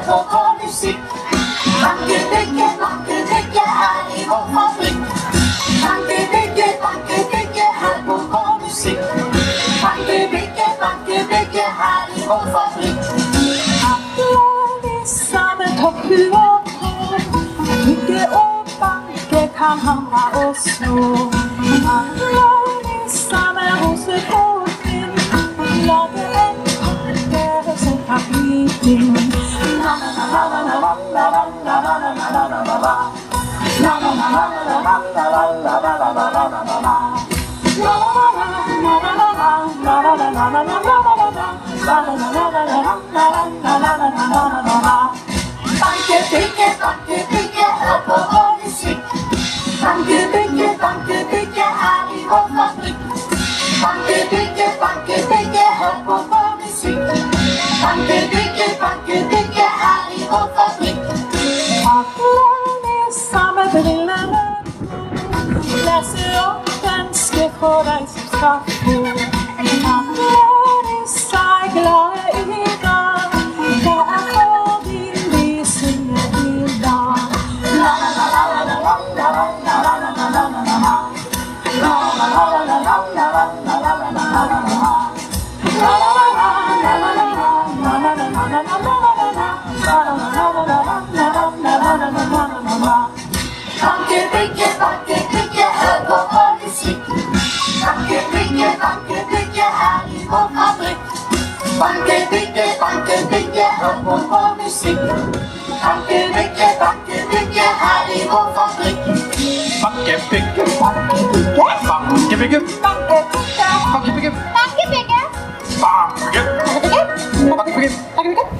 là thơ có music Thằng kia đế kia, thằng kia đế kia, ai đi hôn phá mình Thằng kia đế kia, thằng kia đế kia, hai bộ có music Thằng kia đế kia, thằng kia đế kia, ai đi hôn phá mình Thằng kia đi xa mẹ thật hư ô thơ Nhìn kia ô băng Funky, biggie, funky, biggie, help me, mommy, sing. Funky, biggie. Brillene leser opp ønsker for deg som i dag, det er synger i dag. La, la, la, la, la, la, la, la, la, la, la, la, la, la. La, la, la, la, la, la, la, la, la, la, la, la, la, la, Banke bygge, banke bygge, hør på vår musikk. Banke bygge, banke bygge, her i vår fabrikk. Banke bygge, banke bygge, banke bygge, banke bygge, banke bygge, banke bygge, banke bygge, banke bygge, banke bygge.